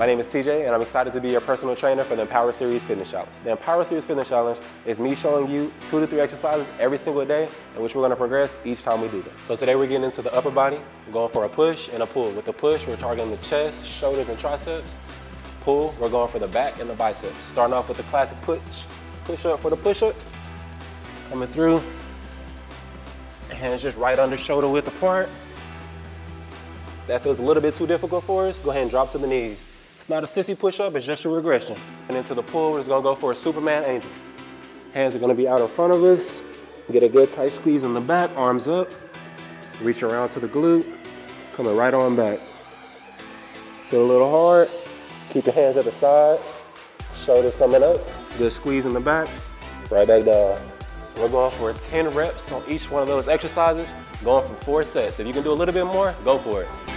My name is TJ and I'm excited to be your personal trainer for the Empower Series Fitness Challenge. The Empower Series Fitness Challenge is me showing you two to three exercises every single day in which we're gonna progress each time we do them. So today we're getting into the upper body. We're going for a push and a pull. With the push, we're targeting the chest, shoulders, and triceps. Pull, we're going for the back and the biceps. Starting off with the classic push, push up for the push up. Coming through, hands just right under shoulder width apart. That feels a little bit too difficult for us. Go ahead and drop to the knees. It's not a sissy push-up, it's just a regression. And into the pull, we're just gonna go for a Superman angel. Hands are gonna be out in front of us. Get a good tight squeeze in the back, arms up. Reach around to the glute, coming right on back. Feel a little hard. Keep your hands at the side. Shoulders coming up. Good squeeze in the back. Right back down. We're going for 10 reps on each one of those exercises, going for four sets. If you can do a little bit more, go for it.